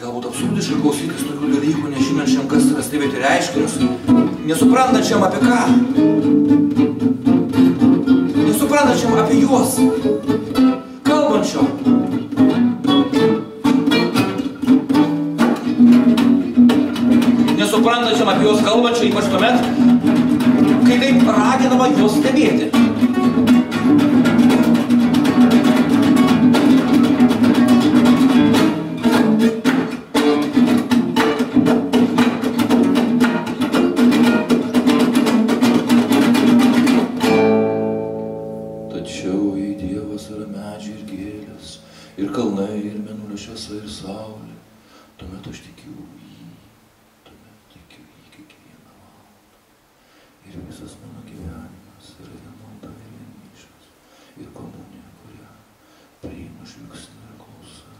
Galbūt absurdiškai klausytis tokių dalykų, nežinančiam, kas yra stebėti reiškinius, nesuprantančiam apie ką, nesuprantančiam apie juos, kalbančio. Nesuprantančiam apie juos kalbančio, ypač tuomet, kai taip raginama juos stebėti. Ir kalnai, ir menulio šviesa, ir saulė, tuomet aš tikiu jį, tuomet tikiu jį kiekvieną valandą. Ir visas mano gyvenimas yra malda ir ne mišas, ir komunija, kurią priimu žvilgsniu ir klausa.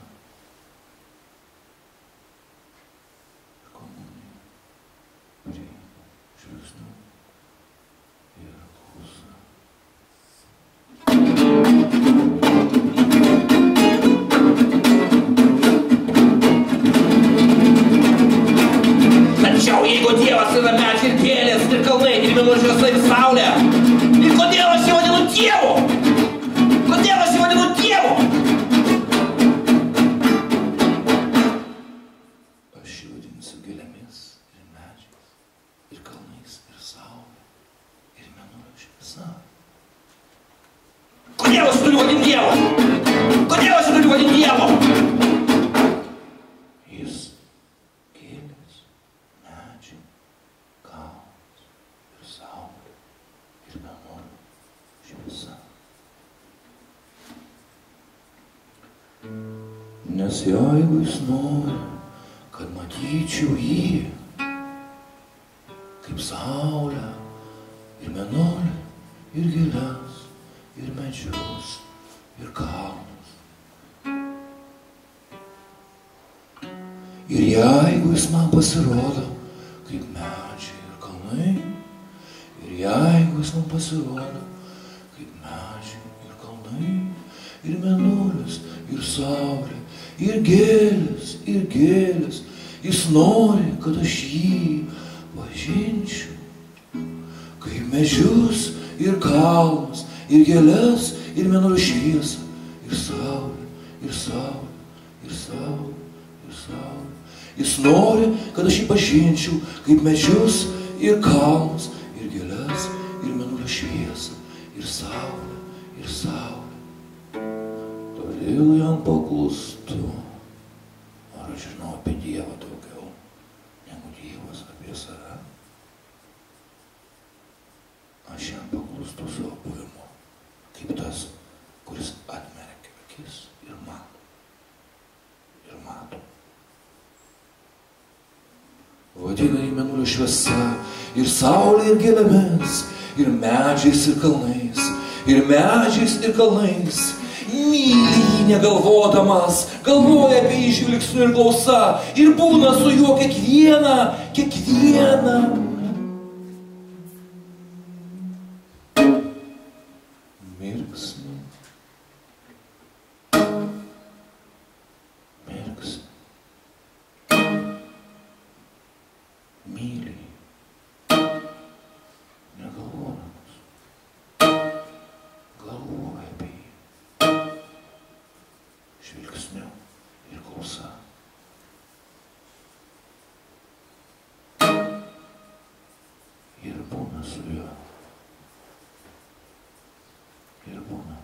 Ir komunija, priimu žvilgsniu ir gėlės, ir kalnai, ir šviesa, ir saulė, ir kodėl aš jį vadinu Dievu? Kodėl aš jį vadinu Dievu? Aš jį vadinsiu gėlėmis, ir medžiais, ir kalnais, ir saulė, ir šviesa. Kodėl aš turiu vadinti Dievu? Kodėl aš turiu vadinti Dievu? Jis gėlės, medžiai, kalnas ir saulė ir mėnulio šviesa. Nes jeigu jis nori, kad matyčiau jį kaip saulę ir mėnulį ir gėlės ir medžius ir kalnus. Ir jeigu jis man pasirodo kaip medžiai ir kalnai, ir jeigu jis man pasirodo kaip medžiai ir kalnai, ir menulis, ir saulė, ir gėlės, ir gėlės, jis nori, kad aš jį pažinčiau, kaip medžius ir kalnus, ir gėlės, ir menulio šviesą, ir saulė, ir saulė, ir saulė, ir saulė. Jis nori, kad aš jį pažinčiau kaip medžius ir kalnus, ir saulę, ir saulę. Todėl jam paklūstu. Ar aš žinau apie Dievą daugiau, negu Dievas apie save? Aš jam paklūstu savo buvimu, kaip tas, kuris atmerkia akis ir mato. Ir mato. Vadina į menulio šviesa ir saulė ir gėlėmis, ir medžiais ir kalnais, ir medžiais ir kalnais. Myli jį negalvodamas, galvoja apie jį žvilgsniu ir klausa ir būna su juo kiekvieną, kiekvieną. Žvilgsniu ir klausa. Ir būna su juo. Ir būna.